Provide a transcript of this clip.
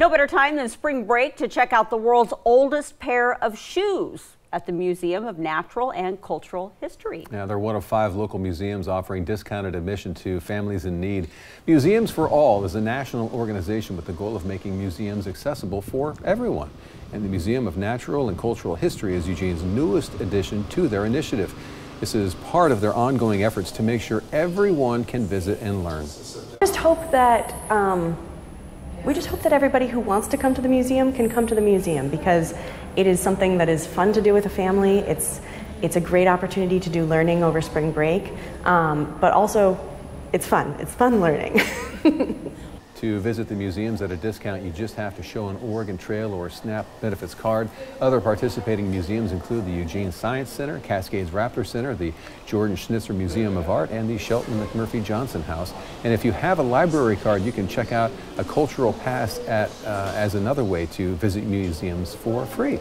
No better time than spring break to check out the world's oldest pair of shoes at the Museum of Natural and Cultural History. Now, they're one of five local museums offering discounted admission to families in need. Museums for All is a national organization with the goal of making museums accessible for everyone. And the Museum of Natural and Cultural History is Eugene's newest addition to their initiative. This is part of their ongoing efforts to make sure everyone can visit and learn. I just hope that um, we just hope that everybody who wants to come to the museum can come to the museum because it is something that is fun to do with a family. It's it's a great opportunity to do learning over spring break, um, but also it's fun. It's fun learning. To visit the museums at a discount, you just have to show an Oregon Trail or SNAP benefits card. Other participating museums include the Eugene Science Center, Cascades Raptor Center, the Jordan Schnitzer Museum of Art, and the Shelton McMurphey Johnson House. And if you have a library card, you can check out a cultural pass at, uh, as another way to visit museums for free.